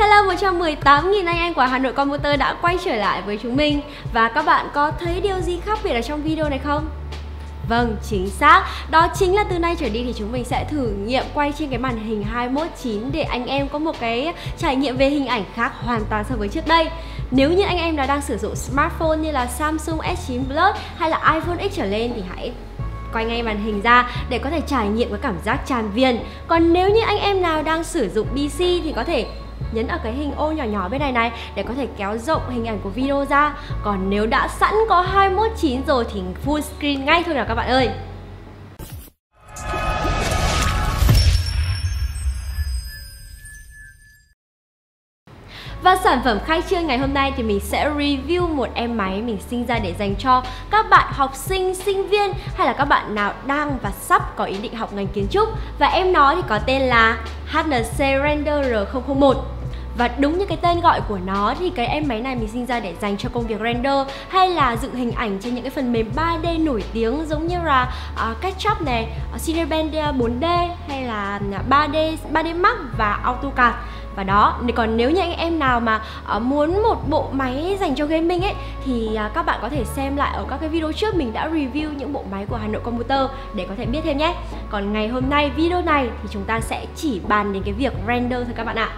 Hello 118.000 anh em của Hà Nội Computer đã quay trở lại với chúng mình Và các bạn có thấy điều gì khác biệt ở trong video này không? Vâng, chính xác. Đó chính là từ nay trở đi thì chúng mình sẽ thử nghiệm quay trên cái màn hình 219 để anh em có một cái trải nghiệm về hình ảnh khác hoàn toàn so với trước đây. Nếu như anh em đã đang sử dụng smartphone như là Samsung S9 Plus hay là iPhone X trở lên thì hãy quay ngay màn hình ra để có thể trải nghiệm cái cảm giác tràn viền. Còn nếu như anh em nào đang sử dụng PC thì có thể nhấn ở cái hình ô nhỏ nhỏ bên này này để có thể kéo rộng hình ảnh của video ra. Còn nếu đã sẵn có 219 rồi thì full screen ngay thôi nào các bạn ơi. Và sản phẩm khai trương ngày hôm nay thì mình sẽ review một em máy mình sinh ra để dành cho các bạn học sinh, sinh viên hay là các bạn nào đang và sắp có ý định học ngành kiến trúc. Và em nó thì có tên là HNC Render R001 và đúng như cái tên gọi của nó thì cái em máy này mình sinh ra để dành cho công việc render hay là dựng hình ảnh trên những cái phần mềm 3D nổi tiếng giống như là à, uh, SketchUp này, à, uh, Cineband à, 4D hay là 3D 3D Max và AutoCAD. Và đó còn nếu như anh em nào mà uh, muốn một bộ máy dành cho gaming ấy thì uh, các bạn có thể xem lại ở các cái video trước mình đã review những bộ máy của Hà Nội Computer để có thể biết thêm nhé. Còn ngày hôm nay video này thì chúng ta sẽ chỉ bàn đến cái việc render thôi các bạn ạ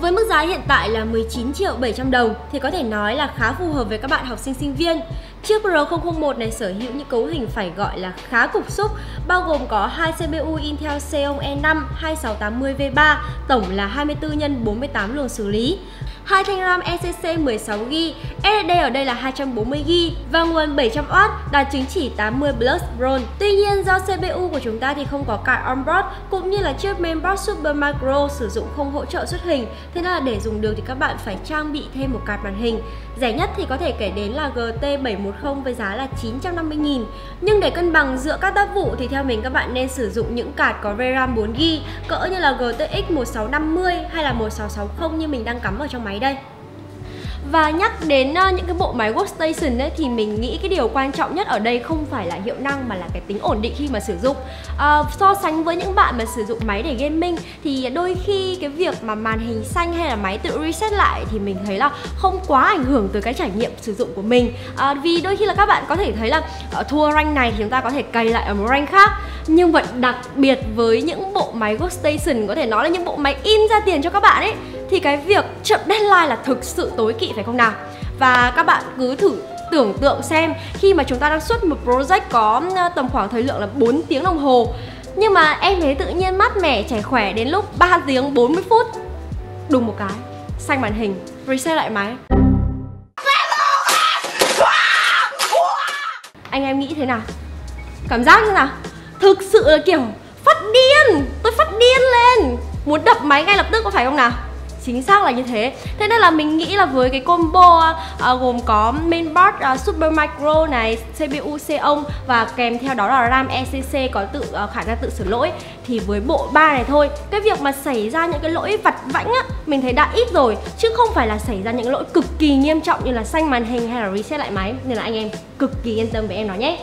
với mức giá hiện tại là 19 triệu 700 đồng thì có thể nói là khá phù hợp với các bạn học sinh sinh viên. Chiếc Pro 001 này sở hữu những cấu hình phải gọi là khá cục xúc, bao gồm có hai CPU Intel Xeon E5 2680V3, tổng là 24 x 48 luồng xử lý hai thanh RAM ECC 16GB, SSD ở đây là 240GB và nguồn 700W đạt chứng chỉ 80 Plus Bronze. Tuy nhiên do CPU của chúng ta thì không có card onboard cũng như là chiếc mainboard Super Micro sử dụng không hỗ trợ xuất hình, thế nên là để dùng được thì các bạn phải trang bị thêm một card màn hình. Rẻ nhất thì có thể kể đến là GT710 với giá là 950.000. Nhưng để cân bằng giữa các tác vụ thì theo mình các bạn nên sử dụng những card có VRAM 4GB cỡ như là GTX 1650 hay là 1660 như mình đang cắm ở trong máy đây. Và nhắc đến ờ, những cái bộ máy workstation ấy thì mình nghĩ cái điều quan trọng nhất ở đây không phải là hiệu năng mà là cái tính ổn định khi mà sử dụng. À, so sánh với những bạn mà sử dụng máy để gaming thì đôi khi cái việc mà màn hình xanh hay là máy tự reset lại thì mình thấy là không quá ảnh hưởng tới cái trải nghiệm sử dụng của mình. À, vì đôi khi là các bạn có thể thấy là ở thua rank này thì chúng ta có thể cày lại ở một rank khác. Nhưng vẫn đặc biệt với những bộ máy workstation có thể nói là những bộ máy in ra tiền cho các bạn ấy thì cái việc chậm deadline là thực sự tối kỵ, phải không nào? Và các bạn cứ thử tưởng tượng xem, khi mà chúng ta đang xuất một project có ờ, tầm khoảng thời lượng là 4 tiếng đồng hồ, nhưng mà em thấy tự nhiên mát mẻ, trẻ khỏe đến lúc 3 tiếng 40 phút. Đùng một cái, xanh màn hình, reset lại máy. Anh em nghĩ thế nào? Cảm giác như nào? Thực sự là kiểu phát điên, tôi phát điên lên. Muốn đập máy ngay lập tức có phải không nào? Chính xác là như thế. Thế nên là mình nghĩ là với cái combo uh, gồm có mainboard uh, à, super micro này cpu xeon và kèm theo đó là ram ecc có tự uh, khả năng tự sửa lỗi thì với bộ ba này thôi cái việc mà xảy ra những cái lỗi vặt vãnh á mình thấy đã ít rồi chứ không phải là xảy ra những lỗi cực kỳ nghiêm trọng như là xanh màn hình hay là reset lại máy. Nên là anh em cực kỳ yên tâm với em nó nhé.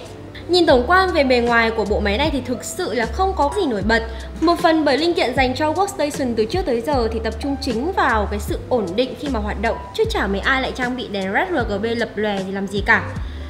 Nhìn tổng quan về bề ngoài của bộ máy này thì thực sự là không có gì nổi bật Một phần bởi linh kiện dành cho workstation từ trước tới giờ thì tập trung chính vào cái sự ổn định khi mà hoạt động Chứ chả mấy ai lại trang bị đèn red RGB lập lòe thì làm gì cả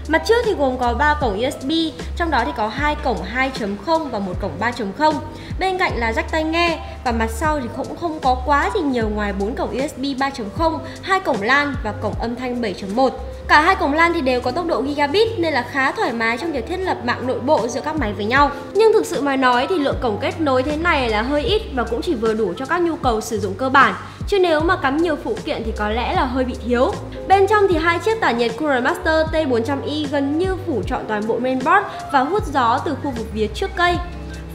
Mặt trước thì gồm có 3 cổng USB, trong đó thì có hai cổng 2.0 và một cổng 3.0. Bên cạnh là jack tai nghe và mặt sau thì cũng không có quá gì nhiều ngoài 4 cổng USB 3.0, hai cổng LAN và cổng âm thanh 7.1. Cả hai cổng LAN thì đều có tốc độ gigabit nên là khá thoải mái trong việc thiết lập mạng nội bộ giữa các máy với nhau. Nhưng thực sự mà nói thì lượng cổng kết nối thế này là hơi ít và cũng chỉ vừa đủ cho các nhu cầu sử dụng cơ bản. Chứ nếu mà cắm nhiều phụ kiện thì có lẽ là hơi bị thiếu. Bên trong thì hai chiếc tản nhiệt Cooler Master T400i gần như phủ trọn toàn bộ mainboard và hút gió từ khu vực phía trước cây.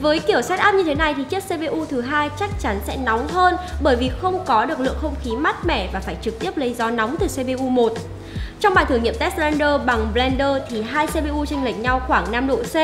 Với kiểu setup như thế này thì chiếc CPU thứ hai chắc chắn sẽ nóng hơn bởi vì không có được lượng không khí mát mẻ và phải trực tiếp lấy gió nóng từ CPU 1. Trong bài thử nghiệm test render bằng Blender thì hai CPU chênh lệch nhau khoảng 5 độ C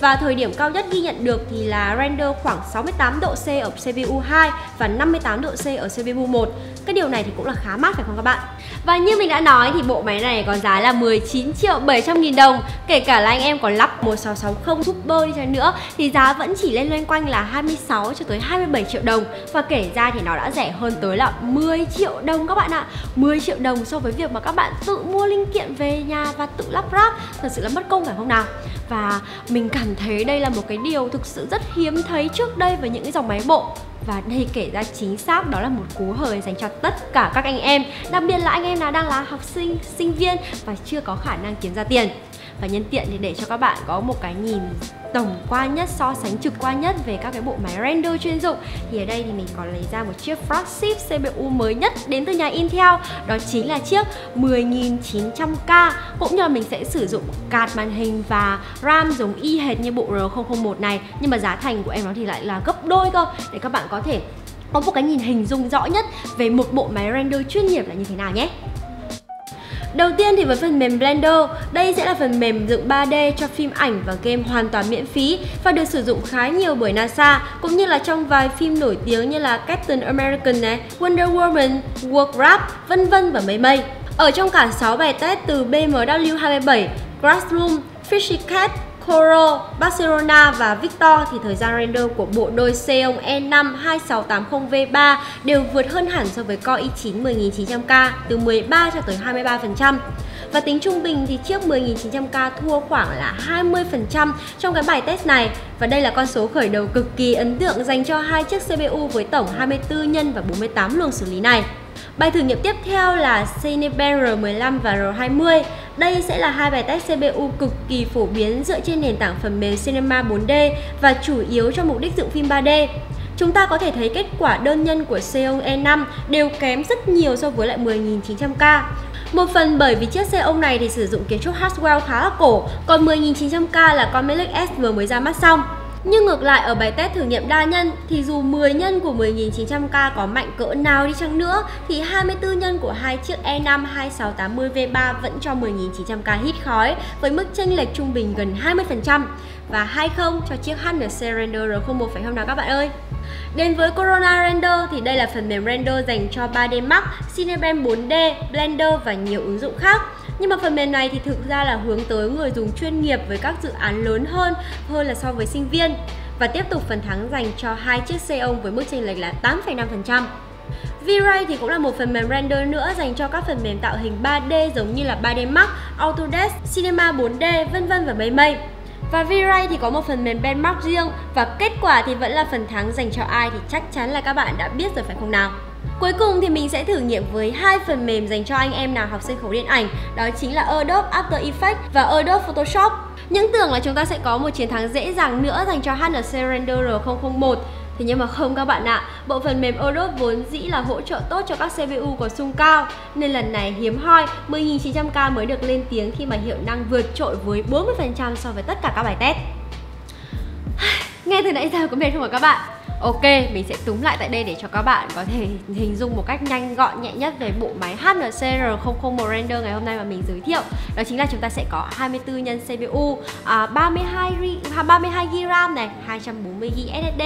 và thời điểm cao nhất ghi nhận được thì là render khoảng 68 độ C ở CPU 2 và 58 độ C ở CPU 1. Cái điều này thì cũng là khá mát, phải không các bạn? Và như mình đã nói thì bộ máy này có giá là 19 triệu 700 nghìn đồng Kể cả là anh em có lắp 1660 Super đi chăng nữa Thì giá vẫn chỉ lên loanh quanh là 26 cho tới 27 triệu đồng Và kể ra thì nó đã rẻ hơn tới là 10 triệu đồng các bạn ạ 10 triệu đồng so với việc mà các bạn tự mua linh kiện về nhà và tự lắp ráp. Thật sự là mất công phải không nào? Và mình cảm thấy đây là một cái điều thực sự rất hiếm thấy trước đây với những cái dòng máy bộ. Và đây kể ra chính xác đó là một cú hời dành cho tất cả các anh em Đặc biệt là anh em nào đang là học sinh, sinh viên và chưa có khả năng kiếm ra tiền. Và nhân tiện thì để cho các bạn có một cái nhìn tổng quan nhất, so sánh trực quan nhất về các cái bộ máy render chuyên dụng. Thì ở đây thì mình có lấy ra một chiếc flagship CPU mới nhất đến từ nhà Intel, đó chính là chiếc 10900K cũng như là mình sẽ sử dụng card màn hình và RAM giống y hệt như bộ R001 này, nhưng mà giá thành của em nó thì lại là gấp đôi cơ. Để các bạn có thể có một cái nhìn hình dung rõ nhất về một bộ máy render chuyên nghiệp là như thế nào nhé. Đầu tiên thì với phần mềm Blender, đây sẽ là phần mềm dựng 3D cho phim ảnh và game hoàn toàn miễn phí và được sử dụng khá nhiều bởi NASA cũng như là trong vài phim nổi tiếng như là Captain American này, Wonder Woman, Warcraft, vân vân và mây mây. Ở trong cả 6 bài test từ BMW 27, Grassroom, Fishy Cat, Coro, Barcelona và Victor thì thời gian render của bộ đôi Xeon E5 2680V3 đều vượt hơn hẳn so với Core i9 10900K từ 13 cho tới 23%. Và tính trung bình thì chiếc 10900K thua khoảng là 20% trong cái bài test này và đây là con số khởi đầu cực kỳ ấn tượng dành cho hai chiếc CPU với tổng 24 nhân và 48 luồng xử lý này. Bài thử nghiệm tiếp theo là Cinebench R15 và R20. Đây sẽ là hai bài test CPU cực kỳ phổ biến dựa trên nền tảng phần mềm Cinema 4D và chủ yếu cho mục đích dựng phim 3D. Chúng ta có thể thấy kết quả đơn nhân của Xeon E5 đều kém rất nhiều so với lại 10.900K. Một phần bởi vì chiếc xe ông này thì sử dụng kiến trúc Haswell khá là cổ, còn 10.900K là con Melik S vừa mới ra mắt xong. Nhưng ngược lại ở bài test thử nghiệm đa nhân thì dù 10 nhân của 10900K có mạnh cỡ nào đi chăng nữa thì 24 nhân của hai chiếc E5 2680V3 vẫn cho 10900K hít khói với mức chênh lệch trung bình gần 20% và 20 cho chiếc HNC Render R01 phải không nào các bạn ơi? Đến với Corona Render thì đây là phần mềm render dành cho 3D Max, Cinebench 4D, Blender và nhiều ứng dụng khác. Nhưng mà phần mềm này thì thực ra là hướng tới người dùng chuyên nghiệp với các dự án lớn hơn hơn là so với sinh viên. Và tiếp tục phần thắng dành cho hai chiếc xe Xeon với mức chênh lệch là 8,5%. V-Ray thì cũng là một phần mềm render nữa dành cho các phần mềm tạo hình 3D giống như là 3D Max, Autodesk, Cinema 4D, vân vân và mây mây. Và V-Ray thì có một phần mềm benchmark riêng và kết quả thì vẫn là phần thắng dành cho ai thì chắc chắn là các bạn đã biết rồi phải không nào? Cuối cùng thì mình sẽ thử nghiệm với hai phần mềm dành cho anh em nào học sân khấu điện ảnh Đó chính là Adobe After Effects và Adobe Photoshop. Những tưởng là chúng ta sẽ có một chiến thắng dễ dàng nữa dành cho HNC Renderer 001, Thế nhưng mà không các bạn ạ, bộ phần mềm Adobe vốn dĩ là hỗ trợ tốt cho các CPU có xung cao Nên lần này hiếm hoi 10900K mới được lên tiếng khi mà hiệu năng vượt trội với 40% so với tất cả các bài test. Nghe từ nãy giờ có mệt không hả các bạn? Ok, mình sẽ túm lại tại đây để cho các bạn có thể hình dung một cách nhanh gọn nhẹ nhất về bộ máy HNCR001 Render ngày hôm nay mà mình giới thiệu. Đó chính là chúng ta sẽ có 24 nhân CPU, à, 32 32 GB RAM này, 240 GB SSD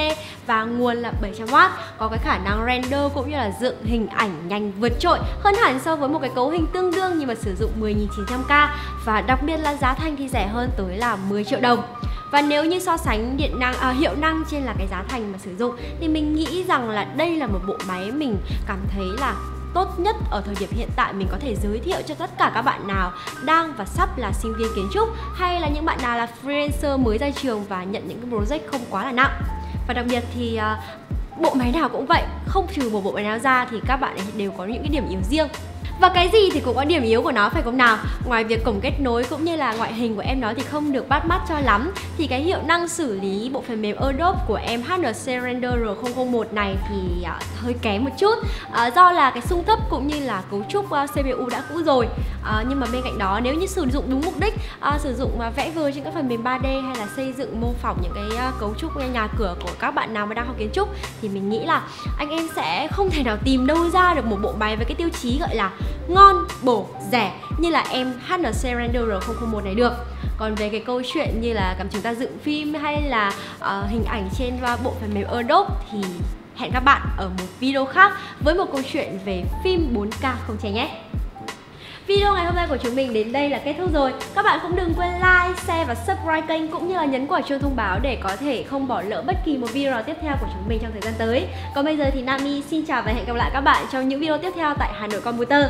và nguồn là 700W có cái khả năng render cũng như là dựng hình ảnh nhanh vượt trội hơn hẳn so với một cái cấu hình tương đương nhưng mà sử dụng 10900K và đặc biệt là giá thành thì rẻ hơn tới là 10 triệu đồng và nếu như so sánh điện năng à, hiệu năng trên là cái giá thành mà sử dụng thì mình nghĩ rằng là đây là một bộ máy mình cảm thấy là tốt nhất ở thời điểm hiện tại. Mình có thể giới thiệu cho tất cả các bạn nào đang và sắp là sinh viên kiến trúc hay là những bạn nào là freelancer mới ra trường và nhận những cái project không quá là nặng. Và đặc biệt thì uh, bộ máy nào cũng vậy không trừ một bộ máy nào ra thì các bạn đều có những cái điểm yếu riêng và cái gì thì cũng có điểm yếu của nó phải không nào? Ngoài việc cổng kết nối cũng như là ngoại hình của em nó thì không được bắt mắt cho lắm. Thì cái hiệu năng xử lý bộ phần mềm Adobe của em HNC Render R001 này thì uh, hơi kém một chút. Uh, Do là cái xung cấp cũng như là cấu trúc à, uh, CPU đã cũ rồi. Uh, Nhưng mà bên cạnh đó nếu như sử dụng đúng mục đích uh, Sử dụng uh, vẽ vời trên các phần mềm 3D hay là xây dựng mô phỏng những cái uh, cấu trúc nhà cửa của các bạn nào mà đang học kiến trúc Thì mình nghĩ là anh em sẽ không thể nào tìm đâu ra được một bộ máy với cái tiêu chí gọi là ngon, bổ, rẻ như là em HNC Render R001 này được. Còn về cái câu chuyện như là cảm chúng ta dựng phim hay là uh, hình ảnh trên bộ phần mềm Adobe thì hẹn các bạn ở một video khác với một câu chuyện về phim 4K không chê nhé. Video ngày hôm nay của chúng mình đến đây là kết thúc rồi. Các bạn cũng đừng quên like, share và subscribe kênh cũng như là nhấn quả chuông thông báo để có thể không bỏ lỡ bất kỳ một video nào tiếp theo của chúng mình trong thời gian tới. Còn bây giờ thì Nami xin chào và hẹn gặp lại các bạn trong những video tiếp theo tại Hà Nội Computer.